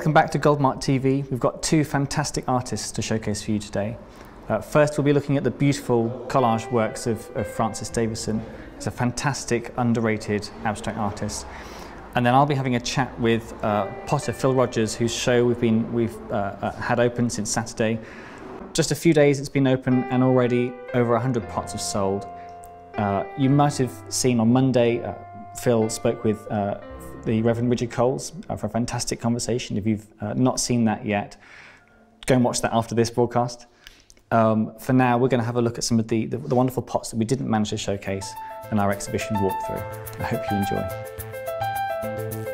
Welcome back to Goldmark TV. We've got two fantastic artists to showcase for you today. Uh, first, we'll be looking at the beautiful collage works of, of Francis Davison. He's a fantastic, underrated abstract artist. And then I'll be having a chat with uh, potter Phil Rogers, whose show we've, been, we've uh, uh had open since Saturday. Just a few days it's been open and already over 100 pots have sold. Uh, you might have seen on Monday, uh, Phil spoke with the Reverend Richard Coles uh, for a fantastic conversation. If you've uh, not seen that yet, go and watch that after this broadcast. Um, for now, we're going to have a look at some of the, the, the wonderful pots that we didn't manage to showcase in our exhibition walkthrough. I hope you enjoy.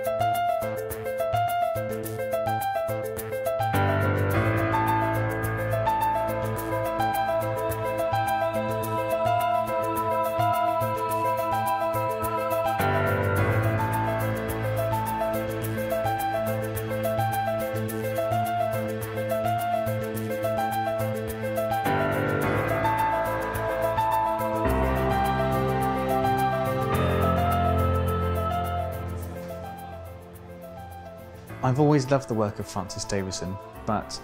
I've always loved the work of Francis Davison, but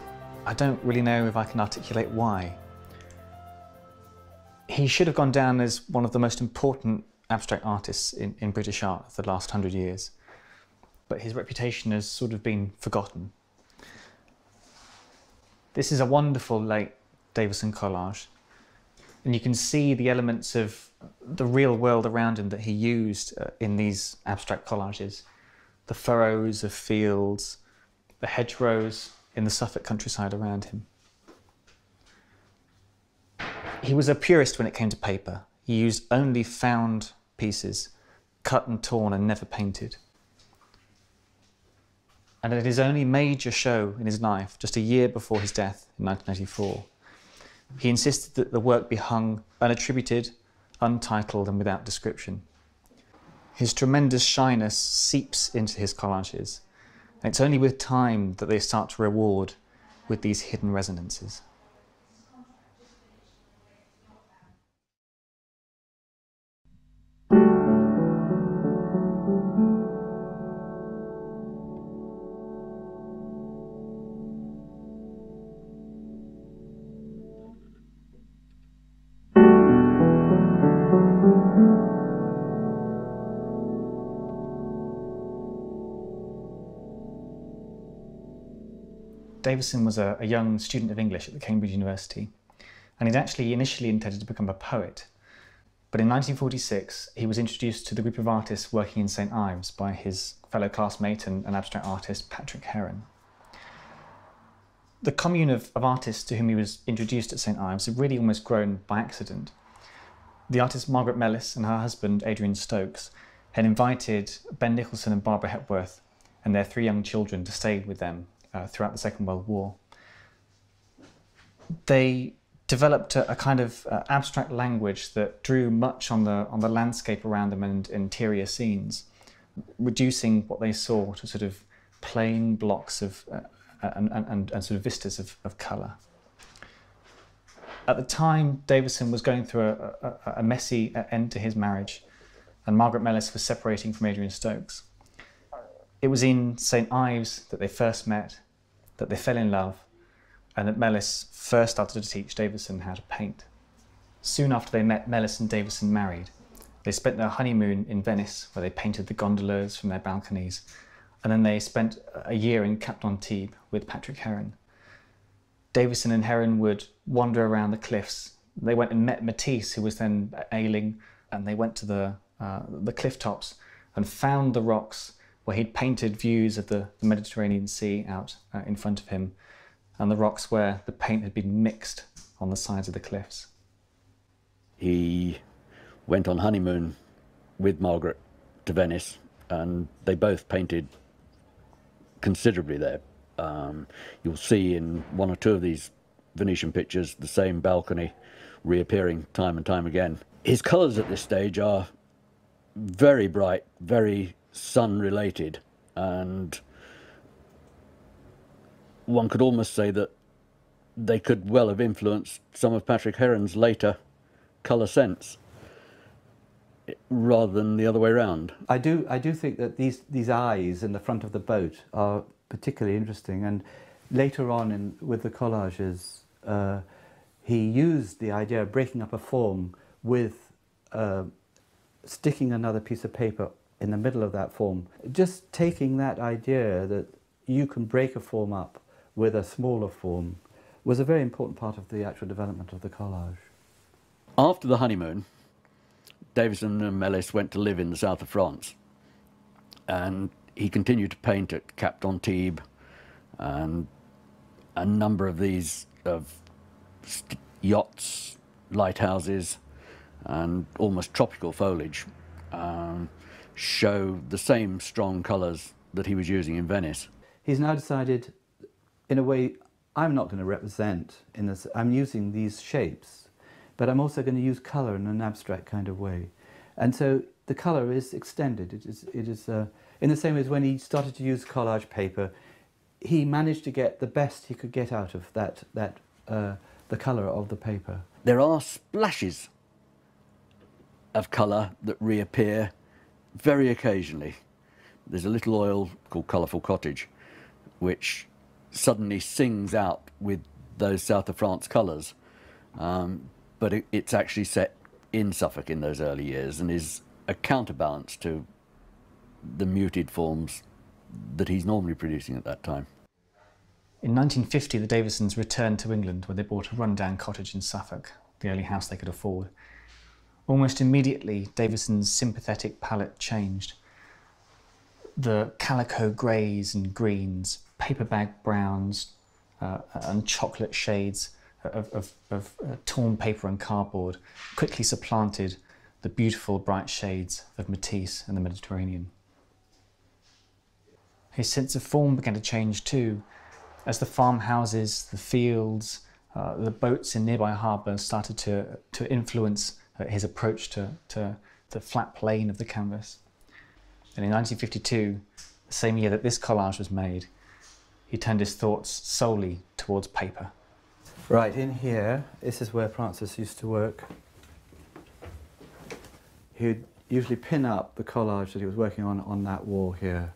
I don't really know if I can articulate why. He should have gone down as one of the most important abstract artists in, in British art of the last hundred years, but his reputation has sort of been forgotten. This is a wonderful late Davison collage, and you can see the elements of the real world around him that he used uh, in these abstract collages the furrows of fields, the hedgerows in the Suffolk countryside around him. He was a purist when it came to paper. He used only found pieces, cut and torn and never painted. And at his only major show in his life, just a year before his death in 1984, he insisted that the work be hung unattributed, untitled, and without description. His tremendous shyness seeps into his collages, and it's only with time that they start to reward with these hidden resonances. Davison was a, a young student of English at the Cambridge University, and he'd actually initially intended to become a poet. But in 1946, he was introduced to the group of artists working in St Ives by his fellow classmate and, and abstract artist Patrick Heron. The commune of, of artists to whom he was introduced at St Ives had really almost grown by accident. The artist Margaret Mellis and her husband Adrian Stokes had invited Ben Nicholson and Barbara Hepworth and their three young children to stay with them uh, throughout the Second World War. They developed a, a kind of uh, abstract language that drew much on the on the landscape around them and interior scenes, reducing what they saw to sort of plain blocks of uh, and, and, and sort of vistas of, of colour. At the time, Davison was going through a, a, a messy end to his marriage, and Margaret Mellis was separating from Adrian Stokes. It was in St Ives that they first met, that they fell in love, and that Mellis first started to teach Davison how to paint. Soon after they met, Mellis and Davison married. They spent their honeymoon in Venice, where they painted the gondolas from their balconies, and then they spent a year in Cap d'Antibes with Patrick Heron. Davison and Heron would wander around the cliffs. They went and met Matisse, who was then ailing, and they went to the, uh, the cliff tops and found the rocks where he'd painted views of the, Mediterranean Sea out uh, in front of him, and the rocks where the paint had been mixed on the sides of the cliffs. He went on honeymoon with Margaret to Venice, and they both painted considerably there. Um, you'll see in one or two of these Venetian pictures the same balcony reappearing time and time again. His colours at this stage are very bright, very sun related, and one could almost say that they could well have influenced some of Patrick Heron's later colour sense rather than the other way around. I do, I do think that these, these eyes in the front of the boat are particularly interesting. And later on in, with the collages, uh, he used the idea of breaking up a form with uh, sticking another piece of paper in the middle of that form. Just taking that idea that you can break a form up with a smaller form was a very important part of the actual development of the collage. After the honeymoon, Davison and Mellis went to live in the south of France. And he continued to paint at Cap d'Antibes and a number of these of yachts, lighthouses, and almost tropical foliage um, show the same strong colours that he was using in Venice. He's now decided, in a way, I'm not going to represent in this. I'm using these shapes, but I'm also going to use colour in an abstract kind of way, and so the colour is extended. It is, it is uh, in the same way as when he started to use collage paper, he managed to get the best he could get out of that that uh, the colour of the paper. There are splashes of colour that reappear very occasionally. There's a little oil called Colourful Cottage, which suddenly sings out with those South of France colours. Um, but it, it's actually set in Suffolk in those early years and is a counterbalance to the muted forms that he's normally producing at that time. In 1950, the Davisons returned to England where they bought a rundown cottage in Suffolk, the only house they could afford. Almost immediately, Davison's sympathetic palette changed. The calico greys and greens, paper bag browns, uh, and chocolate shades of, of, of uh, torn paper and cardboard quickly supplanted the beautiful bright shades of Matisse and the Mediterranean. His sense of form began to change too, as the farmhouses, the fields, uh, the boats in nearby harbours started to, to influence Uh, his approach to, to the flat plane of the canvas. And in 1952, the same year that this collage was made, he turned his thoughts solely towards paper. Right, in here, this is where Francis used to work. He'd usually pin up the collage that he was working on on that wall here.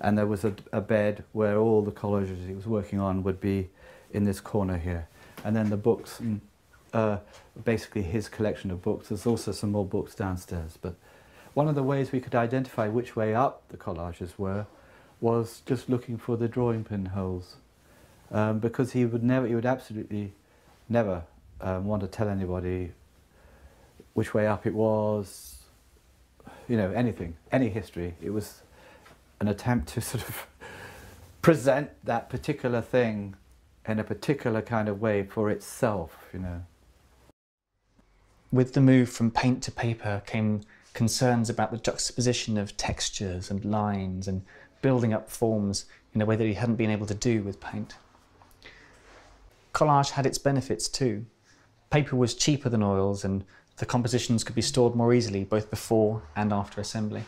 And there was a, a bed where all the collages he was working on would be in this corner here. And then the books, and, uh, basically his collection of books. There's also some more books downstairs. But one of the ways we could identify which way up the collages were was just looking for the drawing pin holes. Um, because he would never, he would absolutely never um, want to tell anybody which way up it was, you know, anything, any history. It was an attempt to sort of present that particular thing in a particular kind of way for itself, you know. With the move from paint to paper came concerns about the juxtaposition of textures and lines and building up forms in a way that he hadn't been able to do with paint. Collage had its benefits too. Paper was cheaper than oils and the compositions could be stored more easily both before and after assembly.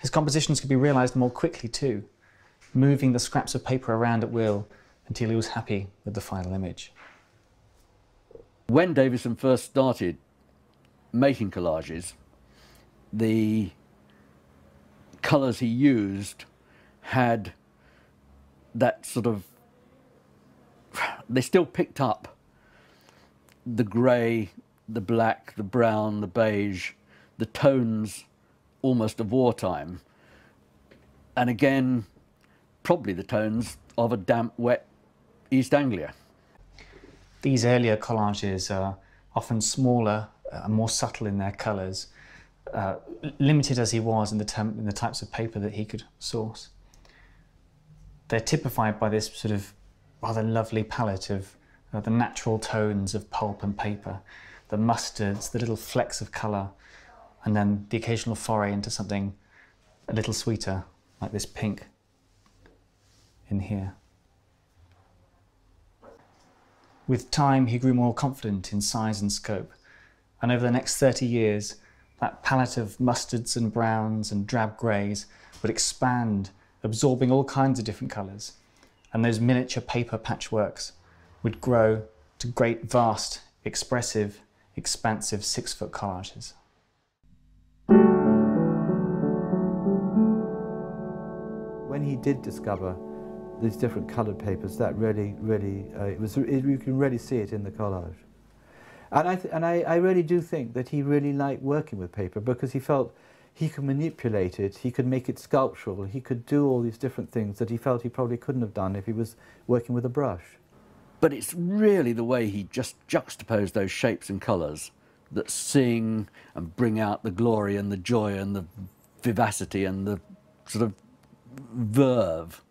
His compositions could be realised more quickly too, moving the scraps of paper around at will until he was happy with the final image. When Davison first started making collages, the colours he used had that sort of they still picked up the grey, the black, the brown, the beige, the tones almost of wartime. And again, probably the tones of a damp, wet East Anglia. These earlier collages are often smaller and more subtle in their colours, uh, limited as he was in the, in the types of paper that he could source. They're typified by this sort of rather lovely palette of uh, the natural tones of pulp and paper, the mustards, the little flecks of colour, and then the occasional foray into something a little sweeter, like this pink in here. With time, he grew more confident in size and scope, and over the next 30 years, that palette of mustards and browns and drab greys would expand, absorbing all kinds of different colours, and those miniature paper patchworks would grow to great, vast, expressive, expansive six foot collages. When he did discover these different coloured papers, that really, really, uh, it was, it, you can really see it in the collage. And, I, and I, I really do think that he really liked working with paper because he felt he could manipulate it, he could make it sculptural, he could do all these different things that he felt he probably couldn't have done if he was working with a brush. But it's really the way he just juxtaposed those shapes and colours that sing and bring out the glory and the joy and the vivacity and the sort of verve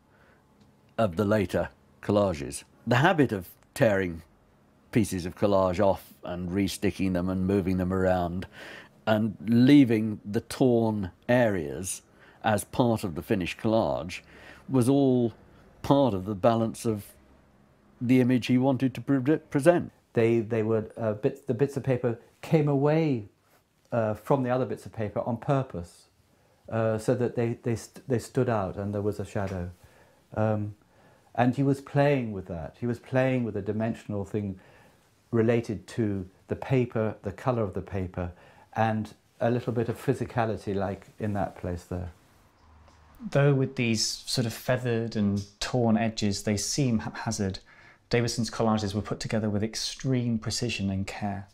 of the later collages. The habit of tearing pieces of collage off and resticking them and moving them around and leaving the torn areas as part of the finished collage was all part of the balance of the image he wanted to pre present. They, they were, uh, bits, the bits of paper came away uh, from the other bits of paper on purpose uh, so that they, they, st they stood out and there was a shadow. Um, and he was playing with that. He was playing with a dimensional thing related to the paper, the colour of the paper, and a little bit of physicality like in that place there. Though with these sort of feathered and torn edges, they seem haphazard, Davison's collages were put together with extreme precision and care.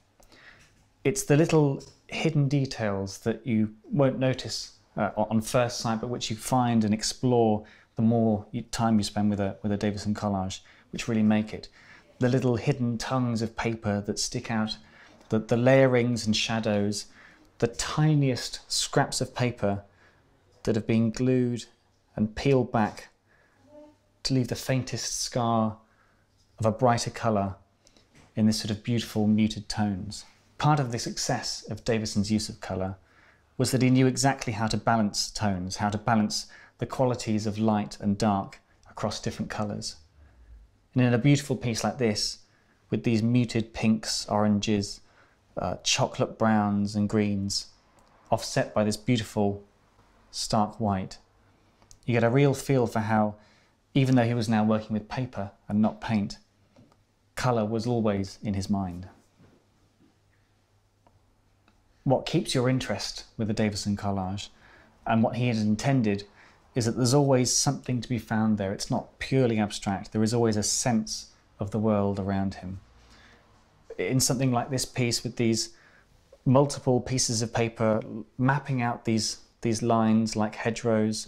It's the little hidden details that you won't notice uh, on first sight, but which you find and explore the more time you spend with a, with a Davison collage, which really make it. The little hidden tongues of paper that stick out, the, the layerings and shadows, the tiniest scraps of paper that have been glued and peeled back to leave the faintest scar of a brighter colour in this sort of beautiful muted tones. Part of the success of Davison's use of colour was that he knew exactly how to balance tones, how to balance the qualities of light and dark across different colours. And in a beautiful piece like this, with these muted pinks, oranges, uh, chocolate browns and greens, offset by this beautiful stark white, you get a real feel for how, even though he was now working with paper and not paint, colour was always in his mind. What keeps your interest with the Davison collage and what he had intended is that there's always something to be found there. It's not purely abstract. There is always a sense of the world around him. In something like this piece with these multiple pieces of paper mapping out these these lines like hedgerows,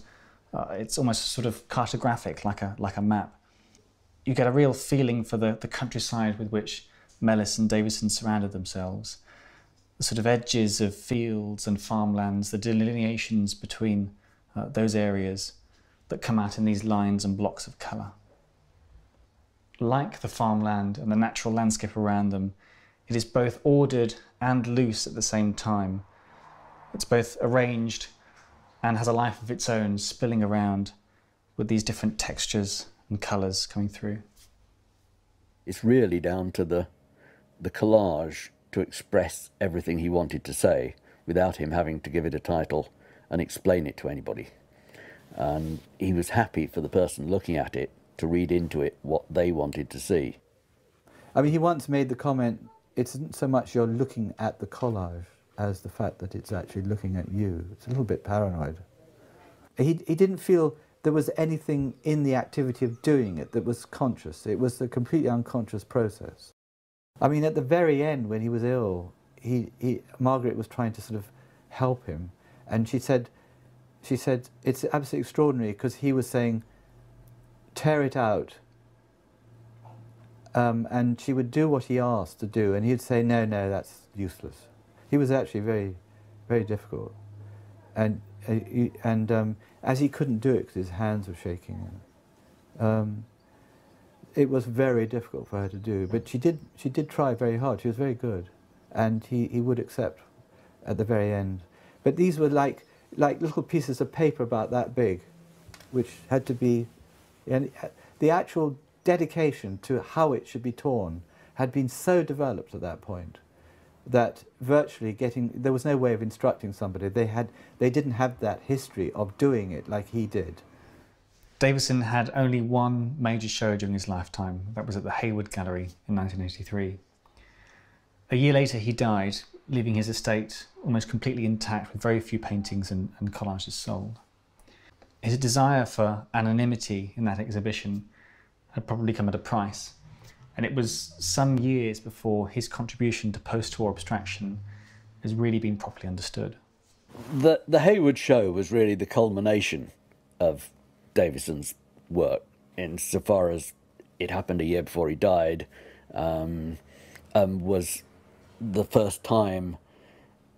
uh, it's almost sort of cartographic, like a like a map you get a real feeling for the, the countryside with which Mellis and Davison surrounded themselves. The sort of edges of fields and farmlands, the delineations between uh, those areas that come out in these lines and blocks of colour. Like the farmland and the natural landscape around them, it is both ordered and loose at the same time. It's both arranged and has a life of its own, spilling around with these different textures and colours coming through. It's really down to the, the collage to express everything he wanted to say without him having to give it a title and explain it to anybody. And he was happy for the person looking at it to read into it what they wanted to see. I mean, he once made the comment, it isn't so much you're looking at the collage as the fact that it's actually looking at you. It's a little bit paranoid. He, he didn't feel there was anything in the activity of doing it that was conscious. It was a completely unconscious process. I mean, at the very end, when he was ill, he, he, Margaret was trying to sort of help him, and she said, she said, it's absolutely extraordinary because he was saying, tear it out. Um, and she would do what he asked to do, and he'd say, no, no, that's useless. He was actually very, very difficult. And, uh, and um, as he couldn't do it because his hands were shaking, um, it was very difficult for her to do. But she did, she did try very hard. She was very good. And he, he would accept at the very end. But these were like, like little pieces of paper about that big, which had to be, and uh, the actual dedication to how it should be torn had been so developed at that point that virtually getting there was no way of instructing somebody. They had they didn't have that history of doing it like he did. Davison had only one major show during his lifetime. That was at the Hayward Gallery in 1983 a year later he died leaving his estate almost completely intact with very few paintings and, and collages sold his desire for anonymity in that exhibition had probably come at a price and it was some years before his contribution to post-war abstraction has really been properly understood. The, the Hayward show was really the culmination of Davison's work insofar as it happened a year before he died, um, um, was the first time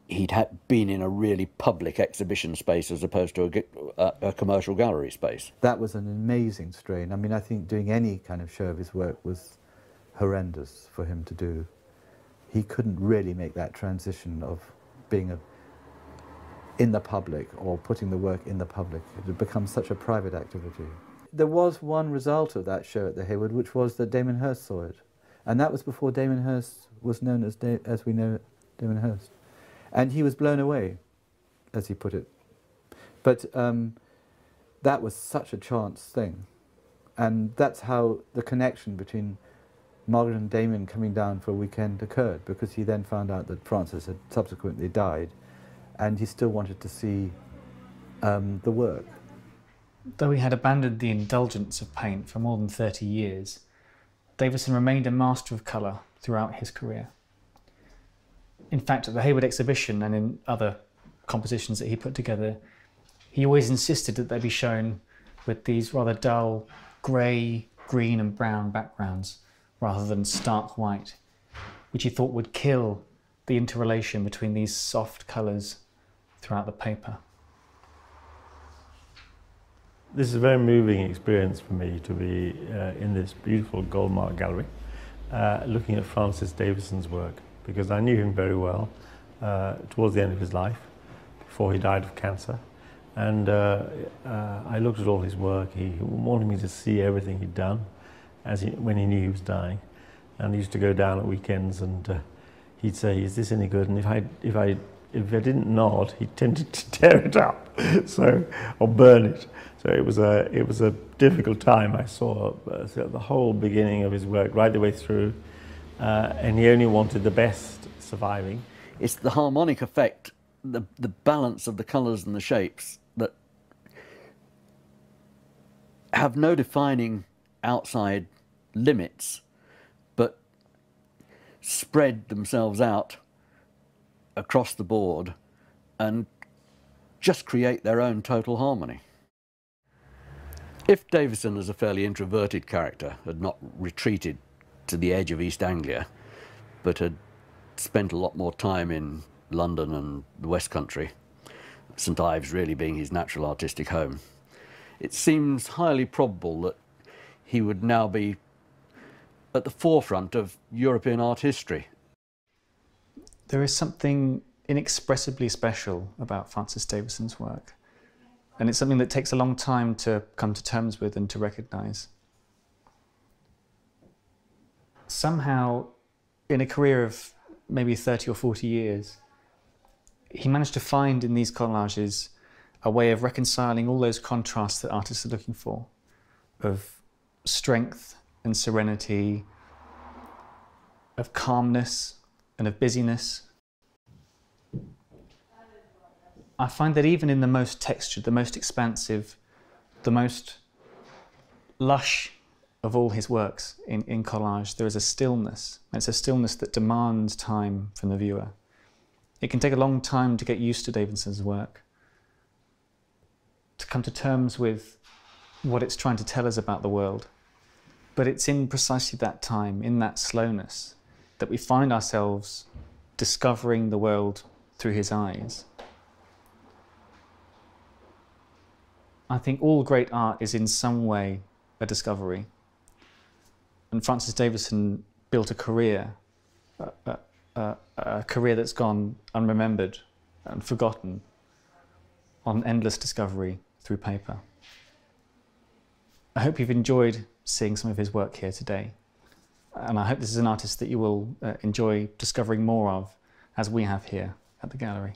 he'd had been in a really public exhibition space as opposed to a, a, a, commercial gallery space. That was an amazing strain. I mean, I think doing any kind of show of his work was horrendous for him to do. He couldn't really make that transition of being a, in the public or putting the work in the public. It had become such a private activity. There was one result of that show at the Hayward, which was that Damien Hirst saw it. And that was before Damien Hirst was known as, da as we know Damien Hirst. And he was blown away, as he put it. But um, that was such a chance thing. And that's how the connection between Margaret and Damien coming down for a weekend occurred because he then found out that Francis had subsequently died and he still wanted to see um, the work. Though he had abandoned the indulgence of paint for more than 30 years, Davison remained a master of colour throughout his career. In fact, at the Hayward exhibition and in other compositions that he put together, he always insisted that they be shown with these rather dull grey, green and brown backgrounds rather than stark white, which he thought would kill the interrelation between these soft colours throughout the paper. This is a very moving experience for me to be uh, in this beautiful Goldmark gallery, uh, looking at Francis Davison's work, because I knew him very well uh, towards the end of his life, before he died of cancer. And uh, uh, I looked at all his work. He wanted me to see everything he'd done as he, when he knew he was dying. And he used to go down at weekends and uh, he'd say, is this any good? And if I, if, I, if I didn't nod, he tended to tear it up so, or burn it. So it was a, it was a difficult time. I saw uh, the whole beginning of his work right the way through. Uh, and he only wanted the best surviving. It's the harmonic effect, the, the balance of the colours and the shapes that have no defining outside limits, but spread themselves out across the board and just create their own total harmony. If Davison, as a fairly introverted character, had not retreated to the edge of East Anglia, but had spent a lot more time in London and the West Country, St Ives really being his natural artistic home, it seems highly probable that he would now be at the forefront of European art history. There is something inexpressibly special about Francis Davison's work, and it's something that takes a long time to come to terms with and to recognise. Somehow, in a career of maybe 30 or 40 years, he managed to find in these collages a way of reconciling all those contrasts that artists are looking for, of strength and serenity, of calmness and of busyness. I find that even in the most textured, the most expansive, the most lush of all his works in, in collage, there is a stillness. It's a stillness that demands time from the viewer. It can take a long time to get used to Davison's work, to come to terms with what it's trying to tell us about the world. But it's in precisely that time, in that slowness, that we find ourselves discovering the world through his eyes. I think all great art is in some way a discovery. And Francis Davison built a career, a, a, a career that's gone unremembered and forgotten on endless discovery through paper. I hope you've enjoyed seeing some of his work here today. And I hope this is an artist that you will uh, enjoy discovering more of as we have here at the gallery.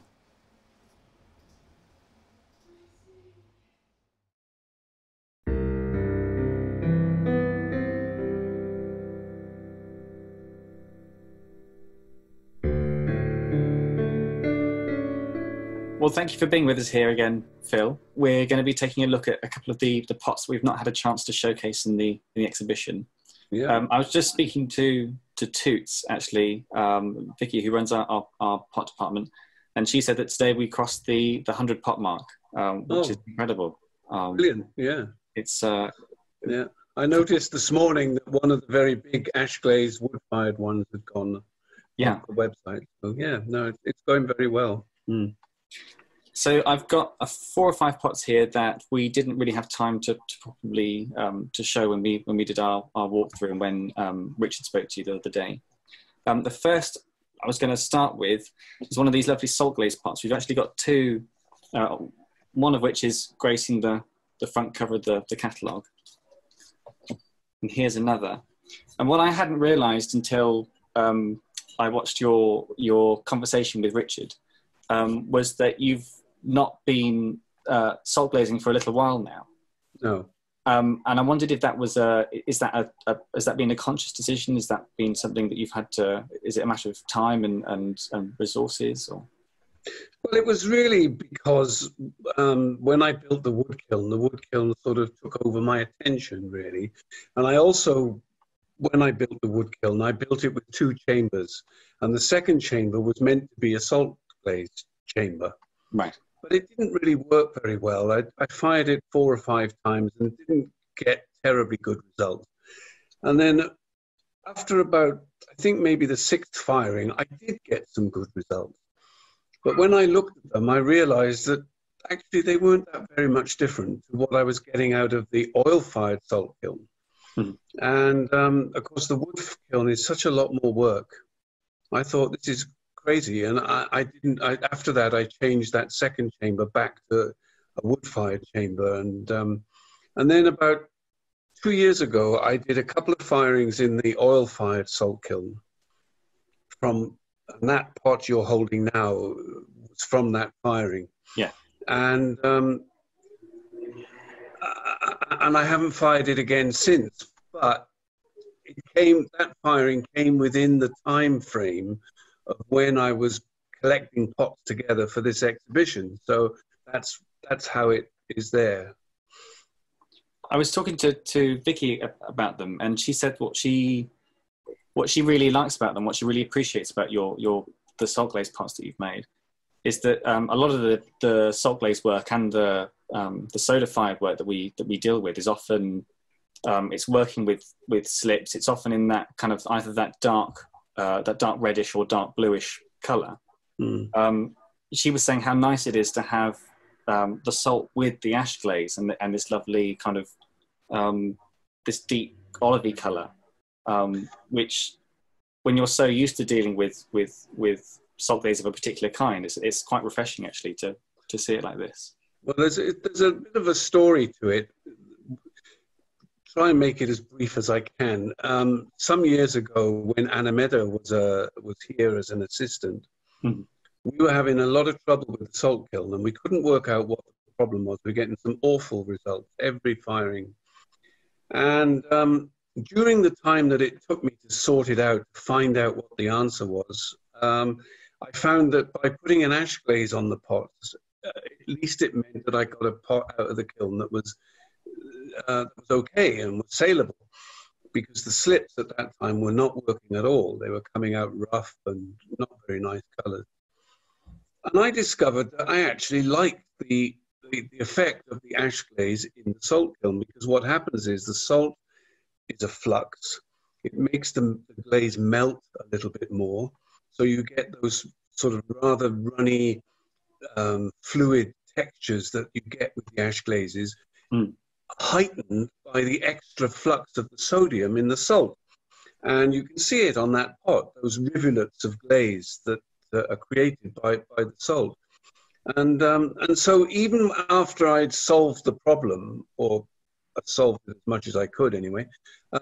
Well, thank you for being with us here again, Phil. We're going to be taking a look at a couple of the, the pots we've not had a chance to showcase in the, in the exhibition. Yeah. Um, I was just speaking to to Toots, actually, um, Vicky, who runs our, our, our, pot department, and she said that today we crossed the, the 100 pot mark, um, which Oh. is incredible. Um, Brilliant. Yeah. It's uh, Yeah. I noticed this morning that one of the very big ash glazed wood fired ones had gone yeah. the website. So, yeah, no, it's- it's going very well. Mm. So I've got uh, four or five pots here that we didn't really have time to, to um, to show when we when we did our, our walkthrough and when um, Richard spoke to you the other day. Um, the first I was going to start with is one of these lovely salt glaze pots. We've actually got two, uh, one of which is gracing the, the front cover of the, the catalogue. And here's another. And what I hadn't realised until um, I watched your your conversation with Richard um, was that you've not been uh, salt glazing for a little while now. No. Um, and I wondered if that was a, is that a, a, has that been a conscious decision? Is that been something that you've had to, is it a matter of time and, and, and resources or? Well, it was really because um, when I built the wood kiln, the wood kiln sort of took over my attention, really. And I also, when I built the wood kiln, I built it with two chambers. And the second chamber was meant to be a salt glazed chamber. Right. But it didn't really work very well. I, I fired it four or five times and didn't get terribly good results. And then after about, I think maybe the sixth firing, I did get some good results. But when I looked at them, I realized that actually they weren't that very much different to what I was getting out of the oil fired salt kiln. Hmm. And um, of course, the wood kiln is such a lot more work. I thought this is crazy. And I, I didn't, I, after that, I changed that second chamber back to a wood fired chamber. And, um, and then about two years ago, I did a couple of firings in the oil fired salt kiln from and that pot you're holding now was from that firing. Yeah. And um, and I haven't fired it again since. But it came that firing came within the time frame of when I was collecting pots together for this exhibition. So that's that's how it is there. I was talking to, to Vicky about them and she said what she, what she really likes about them, what she really appreciates about your, your, the salt glaze pots that you've made is that um, a lot of the, the salt glaze work and the, um, the soda fired work that we, that we deal with is often, um, it's working with, with slips. It's often in that kind of either that dark, uh, that dark reddish or dark bluish color. Mm. Um, she was saying how nice it is to have um, the salt with the ash glaze and, and this lovely kind of um, this deep olivey color, um, which when you're so used to dealing with with with salt glaze of a particular kind, it's, it's quite refreshing actually to to see it like this. Well, there's a, there's a bit of a story to it. Try and make it as brief as I can. Um, some years ago, when Anne Mette was uh, was here as an assistant, Mhm. we were having a lot of trouble with the salt kiln, and we couldn't work out what the problem was. We were getting some awful results every firing, and um, during the time that it took me to sort it out, find out what the answer was, um, I found that by putting an ash glaze on the pots, uh, at least it meant that I got a pot out of the kiln that was uh, was okay and was saleable, because the slips at that time were not working at all. They were coming out rough and not very nice colours. And I discovered that I actually liked the, the the effect of the ash glaze in the salt kiln because what happens is the salt is a flux. It makes the, the glaze melt a little bit more. So you get those sort of rather runny, um, fluid textures that you get with the ash glazes, Mm. Heightened by the extra flux of the sodium in the salt. And you can see it on that pot, those rivulets of glaze that uh, are created by, by the salt. And, um, and so even after I'd solved the problem, or solved as much as I could anyway,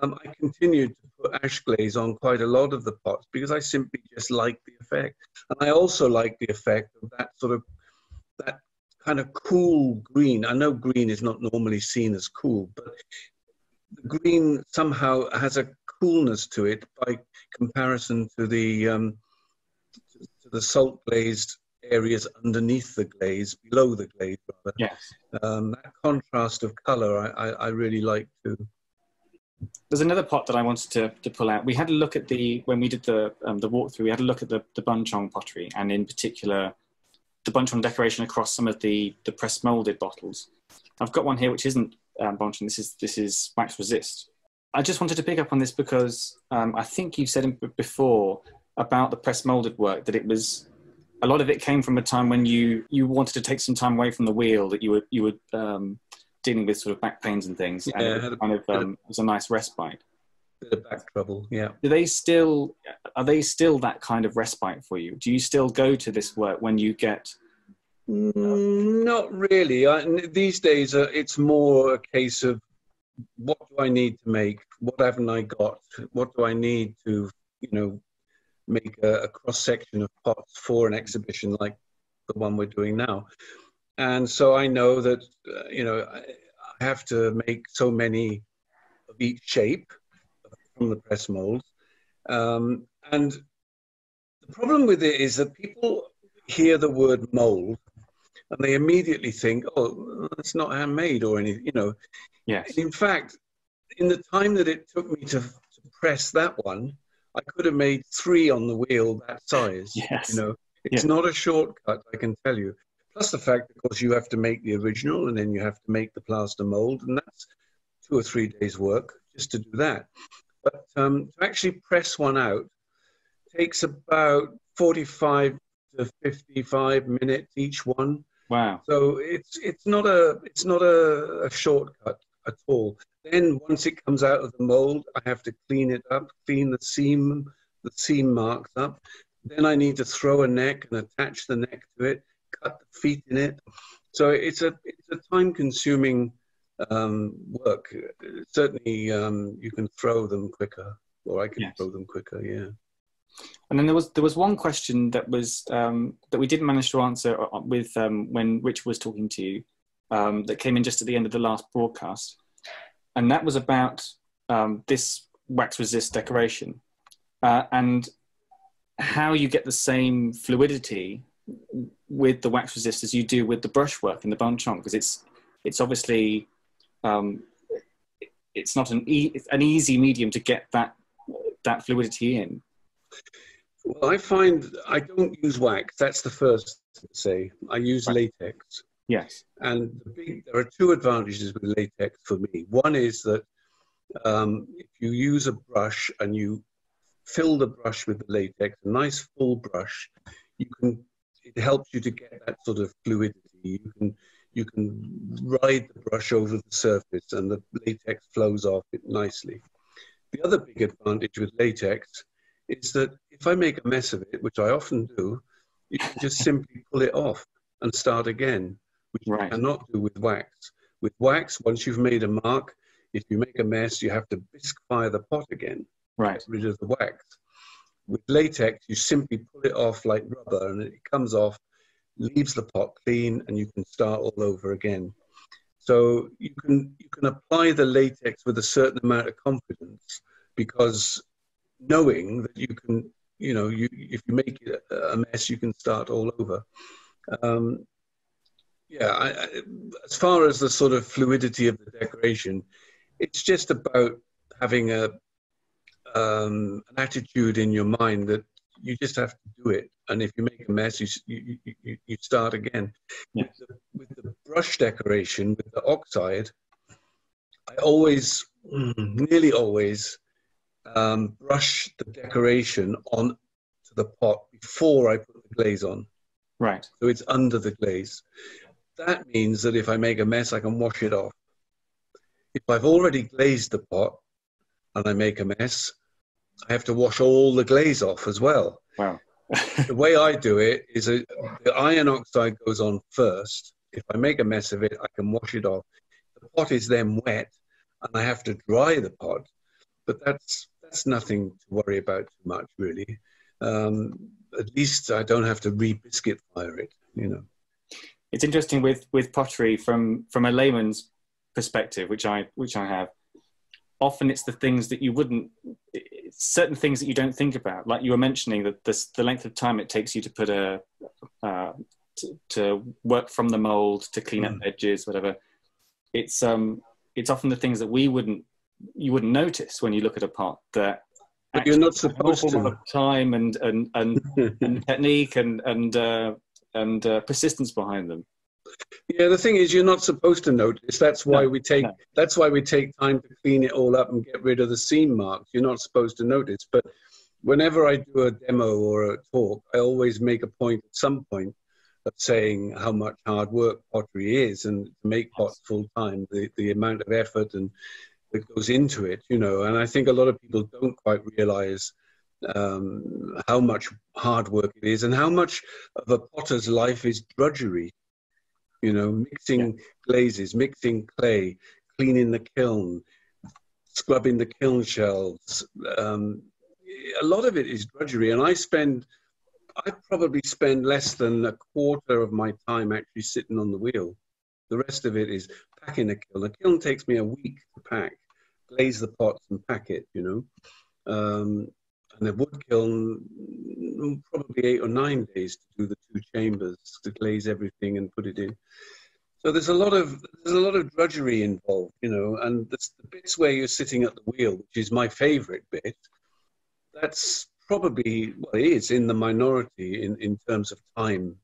um, I continued to put ash glaze on quite a lot of the pots because I simply just liked the effect. And I also like the effect of that sort of, that kind of cool green. I know green is not normally seen as cool, but green somehow has a coolness to it by comparison to the um, to the salt glazed areas underneath the glaze, below the glaze rather. Yes. Um, that contrast of colour, I, I, I really like too. There's another pot that I wanted to, to pull out. We had a look at the when we did the um, the walkthrough. We had a look at the the bunchong pottery, and in particular, the bunchong decoration across some of the the press molded bottles. I've got one here which isn't um, bunchong. This is this is wax resist. I just wanted to pick up on this because um, I think you said before about the press molded work that it was a lot of it came from a time when you you wanted to take some time away from the wheel that you were you were um, dealing with sort of back pains and things and Yeah, it had a- kind of um, it was a nice respite Bit of back trouble, yeah. do they still are they still that kind of respite for you do you still go to this work when you get Mm, Not really. I, these days, uh, it's more a case of what do I need to make? What haven't I got? What do I need to, you know, make a, a cross section of pots for an exhibition like the one we're doing now? And so I know that, uh, you know, I, I have to make so many of each shape from the press molds. Um, and the problem with it is that people hear the word mold and they immediately think, oh, it's not handmade or anything, you know. yes In fact, in the time that it took me to, to press that one, I could have made three on the wheel that size. Yes. You know, it's not a shortcut, I can tell you. Plus the fact, of course, you have to make the original and then you have to make the plaster mold, and that's two or three days' work just to do that. But um, to actually press one out takes about 45 to 55 minutes each one. wow So it's it's not a it's not a, a shortcut at all. Then once it comes out of the mold, I have to clean it up, clean the seam the seam marks up. Then I need to throw a neck and attach the neck to it, cut the feet in it. So it's a it's a time consuming um, work. Certainly, um, you can throw them quicker, or I can Yes. throw them quicker. Yeah. And then there was there was one question that was um, that we didn't manage to answer uh, with um, when Rich was talking to you um, that came in just at the end of the last broadcast, and that was about um, this wax resist decoration uh, and how you get the same fluidity with the wax resist as you do with the brushwork in the bunchong because it's it's obviously um, it's not an e- an easy medium to get that that fluidity in. Well, I find I don't use wax. That's the first to say. I use Right. latex. Yes. And the big, there are two advantages with latex for me. One is that um, if you use a brush and you fill the brush with the latex, a nice full brush, you can. It helps you to get that sort of fluidity. You can you can ride the brush over the surface, and the latex flows off it nicely. The other big advantage with latex is that if I make a mess of it, which I often do, you can just simply pull it off and start again, which Right. you cannot do with wax. With wax, once you've made a mark, if you make a mess, you have to bisque fire the pot again, Right. get rid of the wax. With latex, you simply pull it off like rubber and it comes off, leaves the pot clean, and you can start all over again. So you can you can apply the latex with a certain amount of confidence because knowing that you can, you know, you if you make it a mess, you can start all over. Um, yeah, I, I, as far as the sort of fluidity of the decoration, it's just about having a um, an attitude in your mind that you just have to do it. And if you make a mess, you you, you, you- start again. Yes. With, the, with the brush decoration, with the oxide, I always, mm, nearly always, um, brush the decoration on to the pot before I put the glaze on. Right. So it's under the glaze. That means that if I make a mess, I can wash it off. If I've already glazed the pot and I make a mess, I have to wash all the glaze off as well. Wow. the way I do it is a, the iron oxide goes on first. If I make a mess of it, I can wash it off. The pot is then wet and I have to dry the pot, but that's that's nothing to worry about too much, really. Um, at least I don't have to re-biscuit fire it, you know. It's interesting with with pottery from from a layman's perspective, which I which I have. Often it's the things that you wouldn't, certain things that you don't think about. Like you were mentioning that this, the length of time it takes you to put a, uh, to, to, work from the mold, to clean mm. up edges, whatever. It's um, it's often the things that we wouldn't, you wouldn't notice when you look at a pot that but you're not supposed to. Time and and and, and technique and and uh, and uh, persistence behind them. Yeah, the thing is, you're not supposed to notice. That's why no, we take. No. That's why we take time to clean it all up and get rid of the seam marks. You're not supposed to notice. But whenever I do a demo or a talk, I always make a point at some point of saying how much hard work pottery is and to make pots full time, the, the amount of effort and that goes into it, you know. And I think a lot of people don't quite realize um, how much hard work it is and how much of a potter's life is drudgery. You know, mixing yeah. glazes, mixing clay, cleaning the kiln, scrubbing the kiln shelves. Um, a lot of it is drudgery, and I spend. I probably spend less than a quarter of my time actually sitting on the wheel. The rest of it is packing a kiln. A kiln takes me a week to pack, glaze the pots and pack it, you know. Um, and the wood kiln, mm, probably eight or nine days to do the two chambers, to glaze everything and put it in. So there's a lot of there's a lot of drudgery involved, you know, and the bits where you're sitting at the wheel, which is my favourite bit. That's probably well, it is in the minority in, in terms of time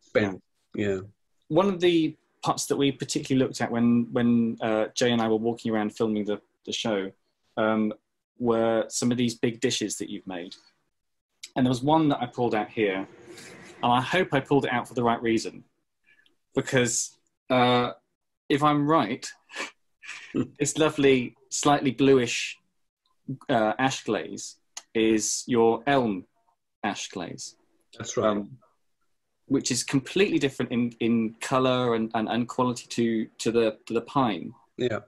spent. Yeah. One of the parts that we particularly looked at when when uh, Jay and I were walking around filming the the show um, were some of these big dishes that you've made, and there was one that I pulled out here, and I hope I pulled it out for the right reason, because uh, if I'm right, this lovely, slightly bluish uh, ash glaze is your elm ash glaze. That's right. Um, which is completely different in, in color and, and, and quality to, to the to the pine. Yeah.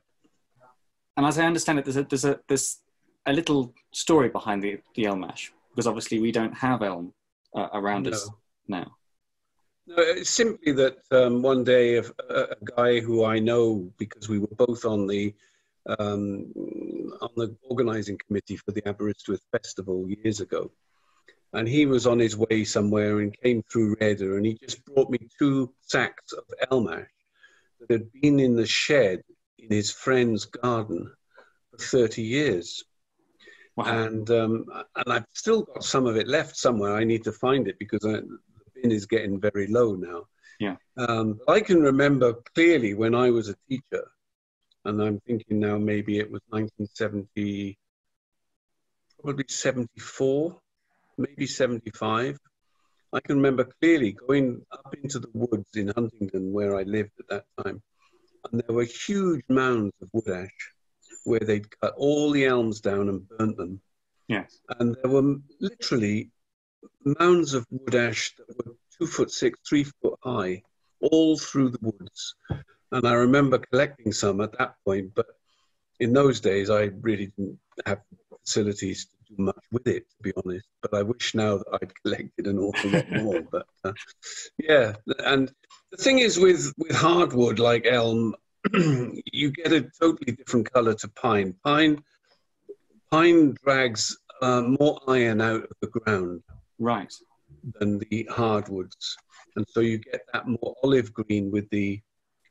And as I understand it, there's a there's a there's a little story behind the the elm ash because obviously we don't have elm uh, around no. us now. No, it's simply that um, one day a, a, guy who I know because we were both on the um, on the organising committee for the Aberystwyth Festival years ago, and he was on his way somewhere and came through Rhayader and he just brought me two sacks of elm ash that had been in the shed in his friend's garden for 30 years. Wow. And um, and I've still got some of it left somewhere. I need to find it because I, the bin is getting very low now. Yeah. Um, I can remember clearly when I was a teacher, and I'm thinking now maybe it was 1970, probably 74 maybe 75. I can remember clearly going up into the woods in Huntingdon where I lived at that time, and there were huge mounds of wood ash where they'd cut all the elms down and burnt them. Yes. And there were literally mounds of wood ash that were two foot six, three foot high, all through the woods. And I remember collecting some at that point, but in those days I really didn't have facilities to do much with it, to be honest. But I wish now that I'd collected an awful lot more. But uh, yeah, and the thing is with with hardwood like elm, you get a totally different color to pine. Pine pine drags uh, more iron out of the ground, right, than the hardwoods, and so you get that more olive green with the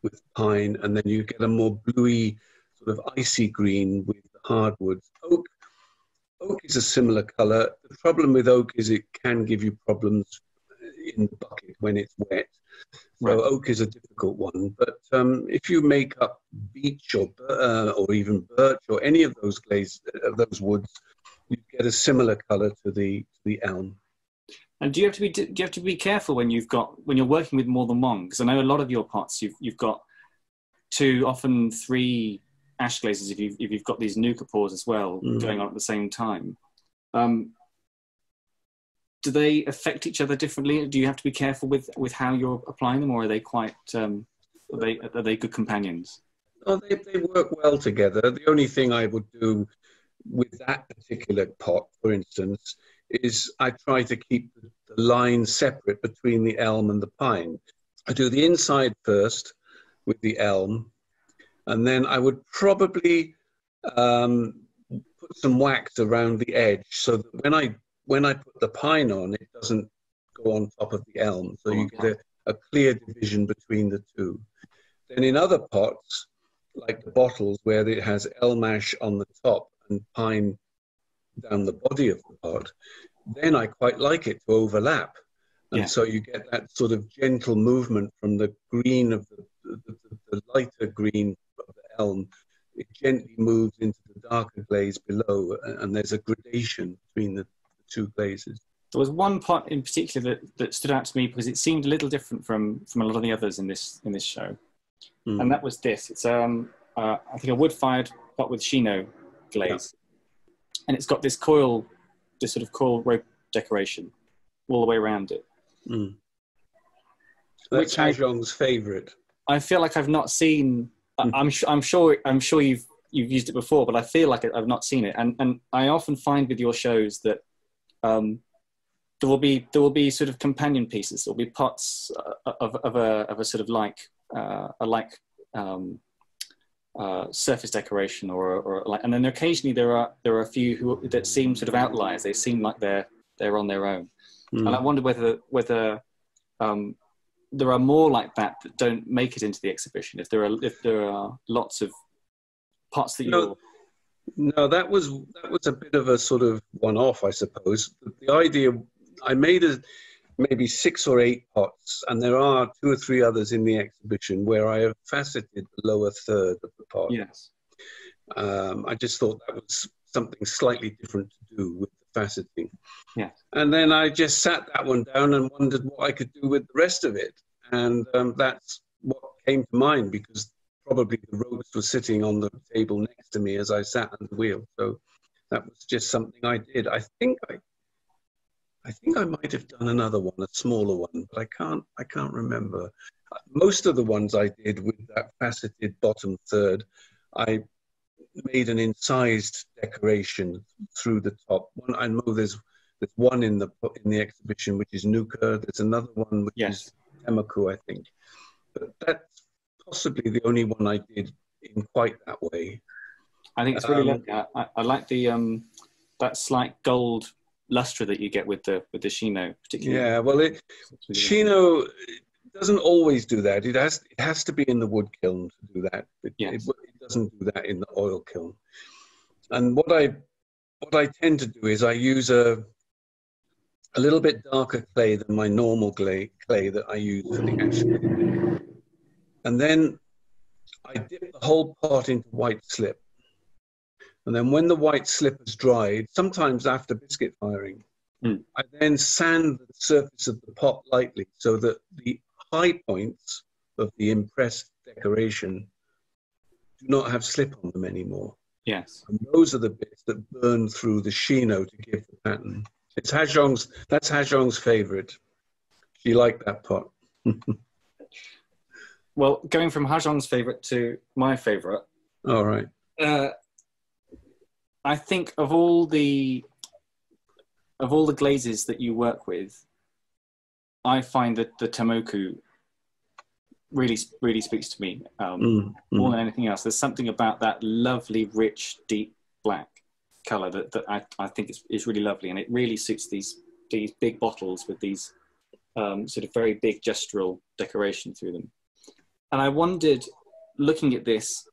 with pine, and then you get a more bluey sort of icy green with the hardwoods. Oak Oak is a similar color. The problem with oak is it can give you problems in the bucket when it's wet. So right. oak is a difficult one. But um, if you make up beech or uh, or even birch or any of those glaze of uh, those woods, you get a similar color to the to the elm. And do you have to be do you have to be careful when you've got when you're working with more than one? Because I know a lot of your pots you've you've got two, often three ash glazes if you've if you've got these nuka pours as well Mm. going on at the same time. Um, do they affect each other differently? Do you have to be careful with with how you're applying them, or are they quite um, are they are they good companions? Oh, they, they work well together. The only thing I would do with that particular pot, for instance, is I try to keep the, line separate between the elm and the pine. I do the inside first with the elm, and then I would probably um, put some wax around the edge so that when I when I put the pine on, it doesn't go on top of the elm. So you get a, a clear division between the two. Then in other pots, like the bottles where it has elm ash on the top and pine down the body of the pot, then I quite like it to overlap. And Yeah. so you get that sort of gentle movement from the green of the, the, the, lighter green of the elm. It gently moves into the darker glaze below, and, there's a gradation between the, the two glazes. There was one pot in particular that, that stood out to me because it seemed a little different from, from a lot of the others in this in this show, Mm. and that was this. It's um uh, I think a wood-fired pot with Shino glaze, and it's got this coil, this sort of coil rope decoration, all the way around it. Mm. That's Hajong's favorite. I feel like I've not seen. I- Mm. I'm I'm sure I'm sure you've you've used it before, but I feel like I've not seen it. And and I often find with your shows that um, there will be there will be sort of companion pieces. There will be pots uh, of of a of a sort of like uh, a like um, uh, surface decoration or or like. And then occasionally there are there are a few who that seem sort of outliers. They seem like they're they're on their own. Mm. And I wonder whether whether um, there are more like that that don't make it into the exhibition. If there are if there are lots of pots that you. No. No, that was that was a bit of a sort of one-off, I suppose. The idea, I made a, maybe six or eight pots, and there are two or three others in the exhibition where I have faceted the lower third of the pot. yes Um, I just thought that was something slightly different to do with the faceting. Yeah. And then I just sat that one down and wondered what I could do with the rest of it, and um, that's what came to mind because probably the ropes were sitting on the table next to me as I sat on the wheel. So that was just something I did. I think I, I think I might have done another one, a smaller one, but I can't. I can't remember. Most of the ones I did with that faceted bottom third, I made an incised decoration through the top. One I know there's there's one in the in the exhibition which is Nuka. There's another one which Yes. is Tenmoku, I think. But that's possibly the only one I did in quite that way. I think it's really Um, lovely. I, I, like the um, that slight gold luster that you get with the with the shino, particularly. Yeah, well, it, Shino doesn't always do that. It has it has to be in the wood kiln to do that. It, Yes. it, it doesn't do that in the oil kiln. And what I what I tend to do is I use a a little bit darker clay than my normal clay clay that I use for the ash. And then I dip the whole pot into white slip. And then when the white slip has dried, sometimes after biscuit firing, hmm. I then sand the surface of the pot lightly so that the high points of the impressed decoration do not have slip on them anymore. Yes. And those are the bits that burn through the shino to give the pattern. It's Hajong's, that's Hajong's favorite. She liked that pot. Well, going from Hajong's favorite to my favorite, All right. uh, I think of all the of all the glazes that you work with, I find that the Tenmoku really really speaks to me um, Mm, more mm. than anything else. There's something about that lovely, rich, deep black color that, that I, I think is, is really lovely, and it really suits these these big bottles with these um, sort of very big gestural decoration through them. And I wondered, looking at this,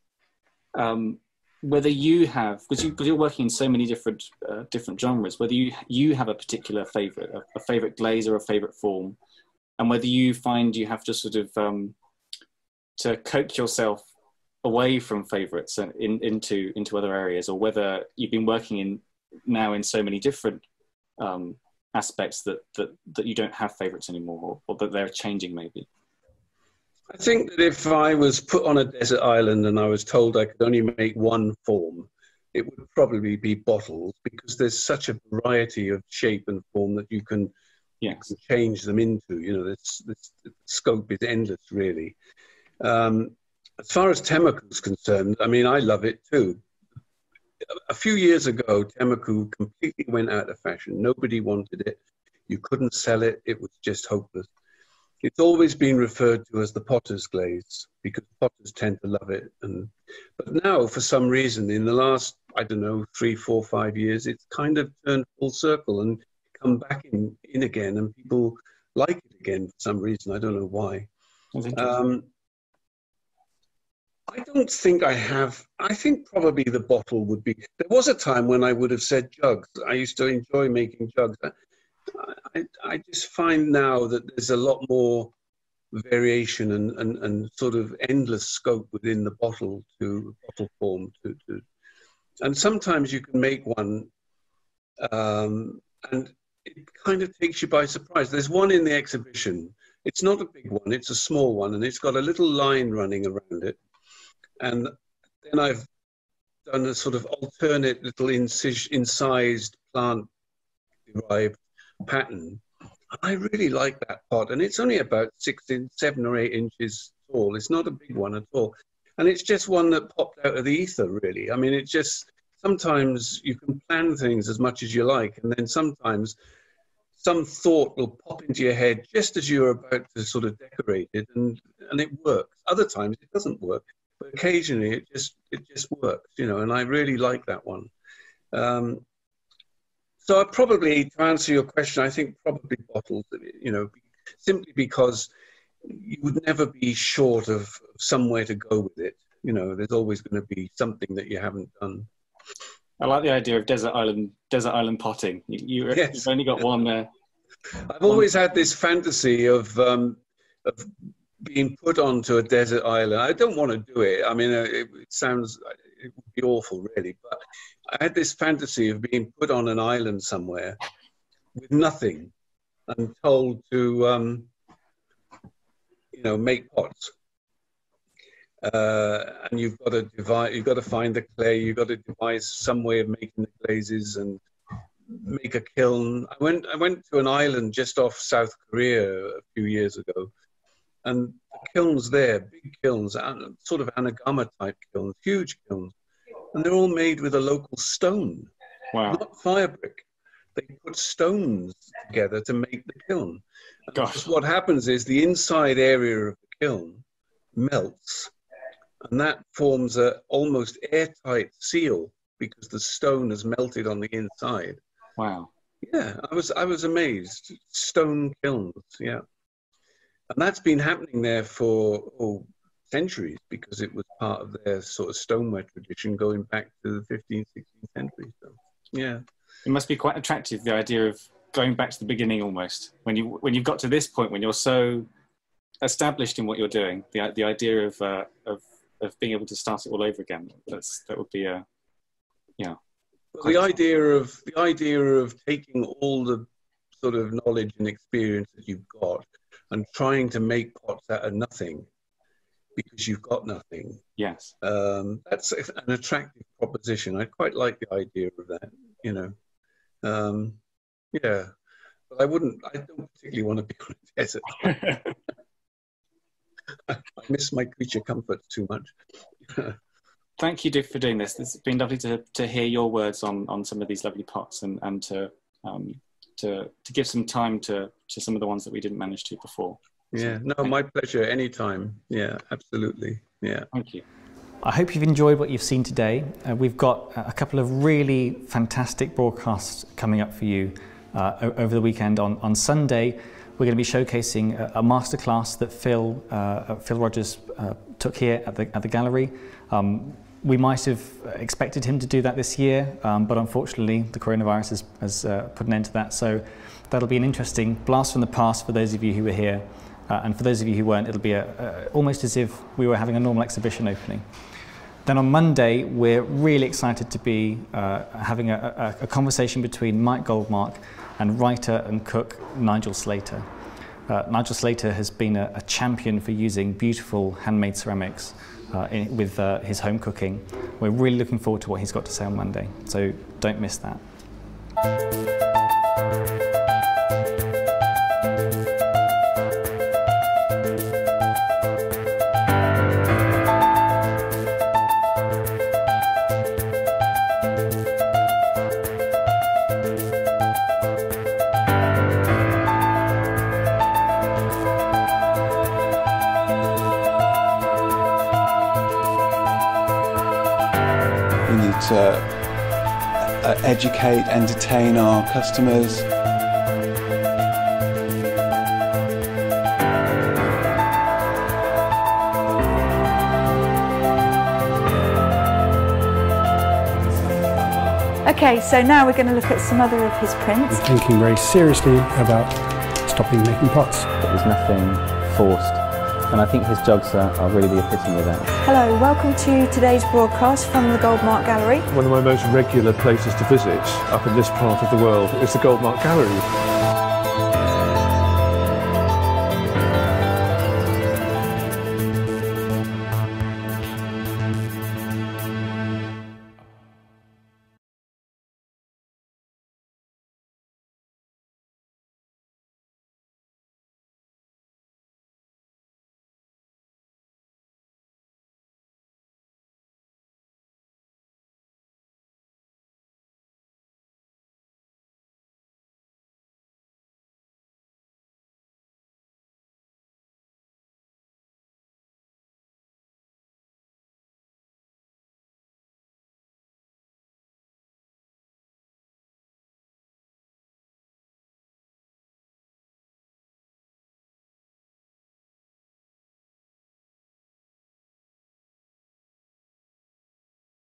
um, whether you have because you, you're working in so many different uh, different genres, whether you you have a particular favorite, a, a favorite glaze or a favorite form, and whether you find you have to sort of um, to coax yourself away from favorites and in, into into other areas, or whether you've been working in now in so many different um, aspects that, that, that you don't have favourites anymore or, or that they're changing maybe? I think that if I was put on a desert island and I was told I could only make one form, it would probably be bottles because there's such a variety of shape and form that you can, yes. you can change them into. You know, this, this the scope is endless, really. Um, as far as Tenmoku is concerned, I mean, I love it too. A few years ago, Tenmoku completely went out of fashion. Nobody wanted it. You couldn't sell it. It was just hopeless. It's always been referred to as the potter's glaze because potters tend to love it. And but now, for some reason, in the last I don't know three, four, five years, it's kind of turned full circle and come back in in again, and people like it again for some reason. I don't know why. Um, I don't think I have. I think probably the bottle would be. There was a time when I would have said jugs. I used to enjoy making jugs. I, I just find now that there's a lot more variation and, and, and sort of endless scope within the bottle to bottle form to, to and sometimes you can make one um, and it kind of takes you by surprise. There's one in the exhibition. It's not a big one it's a small one and it's got a little line running around it. And then i've done a sort of alternate little incised plant derived pattern. I really like that pot, and it's only about six, in, seven or eight inches tall. It's not a big one at all, and it's just one that popped out of the ether. Really, I mean, it's just sometimes you can plan things as much as you like, and then sometimes some thought will pop into your head just as you're about to sort of decorate it, and and it works. Other times it doesn't work, but occasionally it just it just works, you know. And I really like that one. Um, so I probably, to answer your question, I think probably bottles, you know, simply because you would never be short of somewhere to go with it. You know, there's always going to be something that you haven't done. I like the idea of desert island, desert island potting. You, have yes. only got one there. I've always had this fantasy of um, of being put onto a desert island. I don't want to do it. I mean, uh, it, it sounds it would be awful, really. But I had this fantasy of being put on an island somewhere with nothing and told to, um, you know, make pots. Uh, and you've got to divide, you've got to find the clay, you've got to devise some way of making the glazes and make a kiln. I went, I went to an island just off South Korea a few years ago, and the kilns there, big kilns, sort of anagama type kilns, huge kilns, and they're all made with a local stone, wow. not fire brick. They put stones together to make the kiln. Gosh. What happens is the inside area of the kiln melts, and that forms a almost airtight seal because the stone has melted on the inside. Wow. Yeah, I was I was amazed. Stone kilns, yeah, and that's been happening there for oh, centuries because it was part of their sort of stoneware tradition going back to the 15th, 16th century. So, yeah. It must be quite attractive, the idea of going back to the beginning almost. When, you, when you've got to this point, when you're so established in what you're doing, the, the idea of, uh, of, of being able to start it all over again, that's, that would be a, yeah. Well, the idea of the idea of taking all the sort of knowledge and experience that you've got and trying to make pots out of nothing because you've got nothing. Yes. Um, that's an attractive proposition. I quite like the idea of that, you know. Um, yeah. But I wouldn't, I don't particularly want to be on a desert. I, miss my creature comforts too much. Thank you, Dick, for doing this. It's been lovely to, to hear your words on, on some of these lovely pots and, and to, um, to, to give some time to, to some of the ones that we didn't manage to before. Yeah, no, my pleasure. Anytime. Yeah, absolutely. Yeah. Thank you. I hope you've enjoyed what you've seen today. Uh, we've got a couple of really fantastic broadcasts coming up for you uh, over the weekend. On, on Sunday, we're going to be showcasing a, a masterclass that Phil, uh, Phil Rogers uh, took here at the, at the gallery. Um, we might have expected him to do that this year, um, but unfortunately the coronavirus has, has uh, put an end to that. So that'll be an interesting blast from the past for those of you who were here. Uh, and for those of you who weren't, it'll be a, a, almost as if we were having a normal exhibition opening. Then on Monday, we're really excited to be uh, having a, a, a, conversation between Mike Goldmark and writer and cook Nigel Slater. Uh, Nigel Slater has been a, champion for using beautiful handmade ceramics uh, in, with uh, his home cooking. We're really looking forward to what he's got to say on Monday, so don't miss that. To uh, educate, entertain our customers. Okay, so now we're going to look at some other of his prints. I'm Thinking very seriously about stopping making pots. There's nothing forced and I think his jogs are, are, really the epitome of that. Hello, welcome to today's broadcast from the Goldmark Gallery. One of my most regular places to visit up in this part of the world is the Goldmark Gallery.